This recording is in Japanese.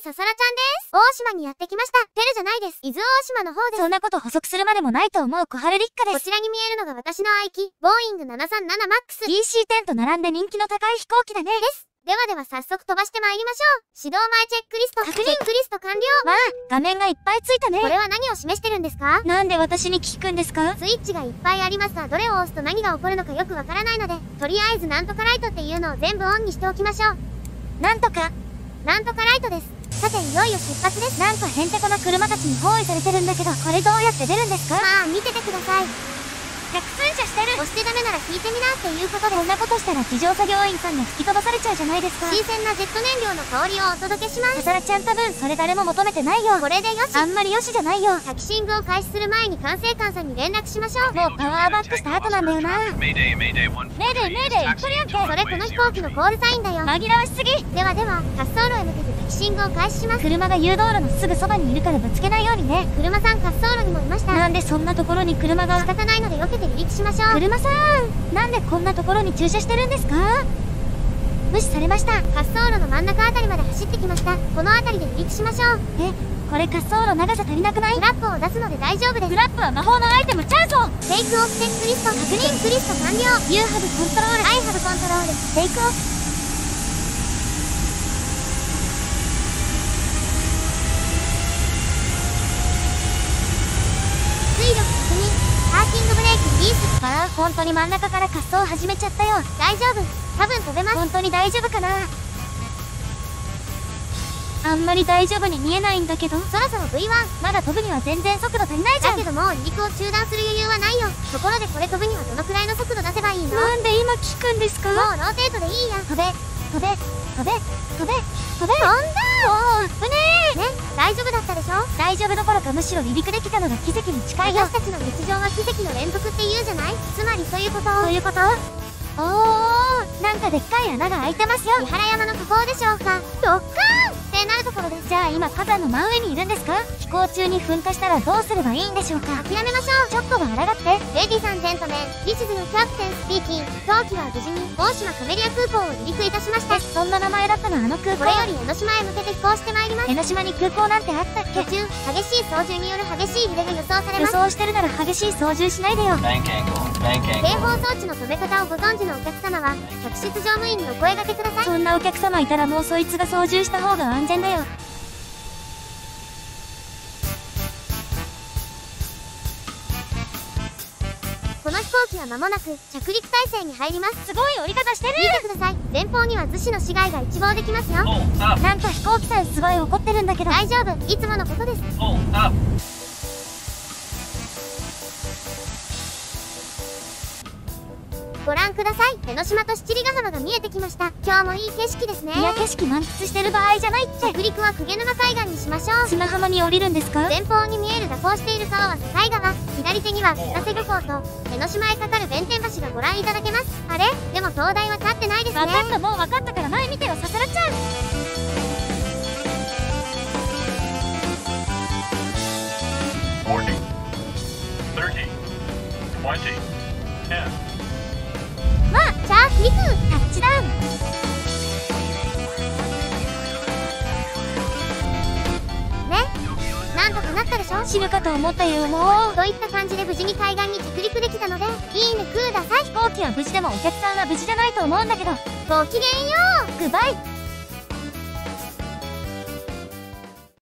ささらちゃんです。大島にやってきました。ペルじゃないです。伊豆大島の方です。そんなこと補足するまでもないと思う小春立花です。こちらに見えるのが私の愛機、ボーイング 737MAX。DC-10 と並んで人気の高い飛行機だね。です。ではでは早速飛ばしてまいりましょう。始動前チェックリスト。確認クリスト完了。わあ、画面がいっぱいついたね。これは何を示してるんですか？なんで私に聞くんですか？スイッチがいっぱいありますが、どれを押すと何が起こるのかよくわからないので、とりあえずなんとかライトっていうのを全部オンにしておきましょう。なんとか、なんとかライトです。さて、いよいよ出発です。なんかへんてこな車たちに包囲されてるんだけど、これどうやって出るんですか？まあ、見ててください。押してダメなら引いてみなっていうことでこんなことしたら地上作業員さんが吹き飛ばされちゃうじゃないですか。新鮮なジェット燃料の香りをお届けします。ささらちゃん多分それ誰も求めてないよ。これでよし。あんまりよしじゃないよ。タキシングを開始する前に管制官さんに連絡しましょう。もうパワーバックした後なんだよな。Mayday, Mayday 1. メーデーメーデー言っとるやんけ。それこの飛行機のコールサインだよ。紛らわしすぎ。ではでは、滑走路へ向けてタキシングを開始します。車が誘導路のすぐそばにいるからぶつけないようにね。車さん滑走路にもいました。なんでそんなところに車が仕方ないので避けて離陸しましょう。車さんなんでこんなところに駐車してるんですか？無視されました滑走路の真ん中あたりまで走ってきました。この辺りで離陸しましょう。えこれ滑走路長さ足りなくない？フラップを出すので大丈夫ですフ。ラップは魔法のアイテムちゃうぞテイクオフチェックリスト確認。クリスト完了。You have control I have control. テイクオフ推力確認。パーキングブレーキリリース。ああ本当に真ん中から滑走始めちゃったよ。大丈夫。多分飛べます。本当に大丈夫かな？あんまり大丈夫に見えないんだけど。そろそろ V1。まだ飛ぶには全然速度足りないじゃん。だけどもう離陸を中断する余裕はないよ。ところでこれ飛ぶにはどのくらいの速度出せばいいの？もうなんで今聞くんですか？ rotate でいいや。飛べ。飛べ。飛べ。飛べ。飛べ。飛んだおー危ねね、かむしろ離陸できたのが奇跡に近いよ。私たちの日常は奇跡の連続って言うじゃない？つまりそういうこと？そういうこと？おーなんかでっかい穴が開いてますよ。三原山の火口でしょうか。ドッカー。ンってなるところですじゃあ今火山の真上にいるんですか？飛行中に噴火したらどうすればいいんでしょうか？諦めましょう。ちょっとは抗って。レディさんジェントメン。This is the captain speaking 当機は無事に大島カメリア空港を離陸いたしました。そんな名前だったの？あの空港？これより江ノ島へ向けて飛行してまいります。江ノ島に空港なんてあったっけ？途中激しい操縦による激しい揺れが予想され予ます。想してるなら激しい操縦しないでよ。警.報装置方をご存知のお客様は客室乗務員にお声掛けくださいそんなお客様いたらもうそいつが操縦した方が安全だよ。この飛行機は間もなく着陸態勢に入ります。すごい折り方してる。見てください。前方には逗子の市街が一望できますよ。なんか飛行機さえすごい怒ってるんだけど大丈夫いつものことですご覧ください。江ノ島と七里ヶ浜が見えてきました。今日もいい景色ですね。いや景色満喫してる場合じゃないって。着陸は鵠沼海岸にしましょう。砂浜に降りるんですか？前方に見える蛇行している川は境川。左手には片瀬漁港と江ノ島へかかる弁天橋がご覧いただけます。あれ？でも灯台は立ってないですね。分かったもう分かったから前見てよささらちゃんょ死ぬかと思ったよ。もう。といった感じで無事に海岸に着陸できたので。いいね。ください。飛行機は無事でもお客さんは無事じゃないと思うんだけど。ごきげんよう。グッバイ